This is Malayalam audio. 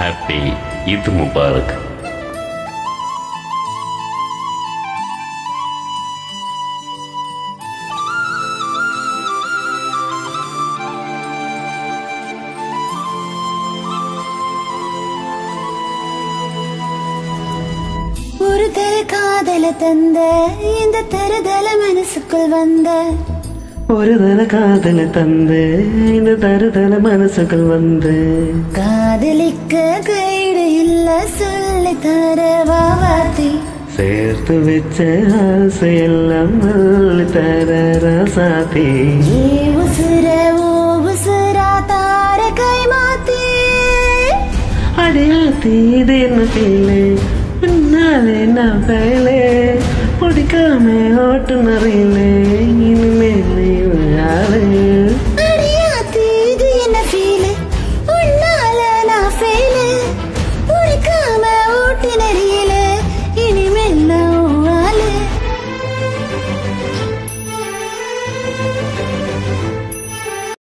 హ్యాపీ ఈద్ ముబారక్ ஒரு தர காதல தந்த இந்த தருதல மனசுக்குள் வந்த ഒരു തല കാതല് തന്ന് ഇന്ന് തര തല മനസ്സുകൾ വന്ന് കാതലിക്ക കൈടയില്ല സൊല്ലി തരവാത്തി ചേർത്ത് വെച്ച ആസയെല്ലാം മുള്ളി തരാസാത്തി ഒടിക്കാമേ ഓട്ടുന്നറിയില്ലേ ഇനി